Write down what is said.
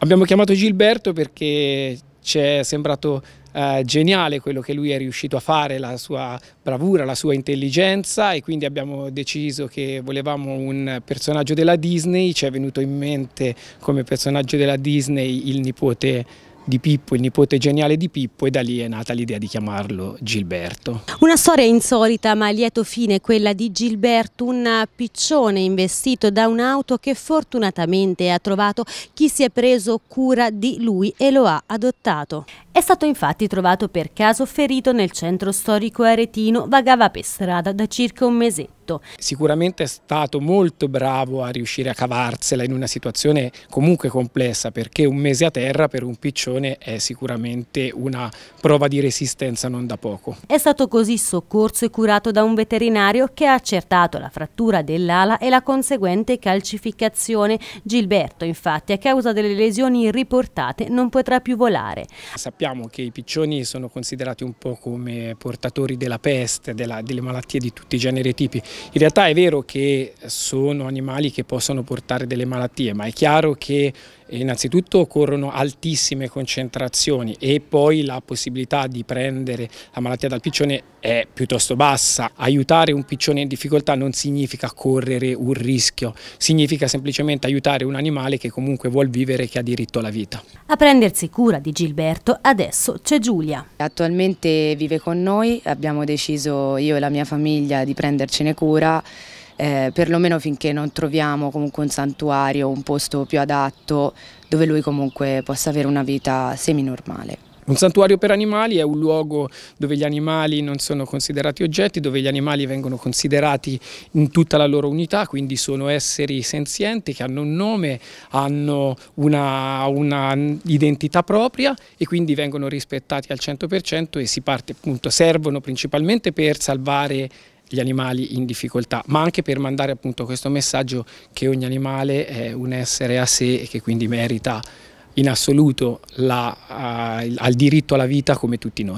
Abbiamo chiamato Gilberto perché ci è sembrato eh, geniale quello che lui è riuscito a fare, la sua bravura, la sua intelligenza e quindi abbiamo deciso che volevamo un personaggio della Disney, ci è venuto in mente come personaggio della Disney il nipote di Pippo, il nipote geniale di Pippo e da lì è nata l'idea di chiamarlo Gilberto. Una storia insolita ma a lieto fine quella di Gilberto, un piccione investito da un'auto che fortunatamente ha trovato chi si è preso cura di lui e lo ha adottato. È stato infatti trovato per caso ferito nel centro storico aretino, vagava per strada da circa un mesetto. Sicuramente è stato molto bravo a riuscire a cavarsela in una situazione comunque complessa perché un mese a terra per un piccione è sicuramente una prova di resistenza non da poco. È stato così soccorso e curato da un veterinario che ha accertato la frattura dell'ala e la conseguente calcificazione. Gilberto infatti a causa delle lesioni riportate non potrà più volare. Sappiamo che i piccioni sono considerati un po' come portatori della peste, della, delle malattie di tutti i generi e tipi. In realtà è vero che sono animali che possono portare delle malattie, ma è chiaro che innanzitutto occorrono altissime concentrazioni e poi la possibilità di prendere la malattia dal piccione è piuttosto bassa. Aiutare un piccione in difficoltà non significa correre un rischio, significa semplicemente aiutare un animale che comunque vuol vivere e che ha diritto alla vita. A prendersi cura di Gilberto adesso c'è Giulia. Attualmente vive con noi, abbiamo deciso io e la mia famiglia di prendercene cura eh, perlomeno finché non troviamo comunque un santuario, un posto più adatto dove lui comunque possa avere una vita semi-normale. Un santuario per animali è un luogo dove gli animali non sono considerati oggetti, dove gli animali vengono considerati in tutta la loro unità, quindi sono esseri senzienti che hanno un nome, hanno una, una identità propria e quindi vengono rispettati al 100% e si parte appunto, servono principalmente per salvare gli animali in difficoltà, ma anche per mandare appunto questo messaggio che ogni animale è un essere a sé e che quindi merita in assoluto la, uh, il diritto alla vita come tutti noi.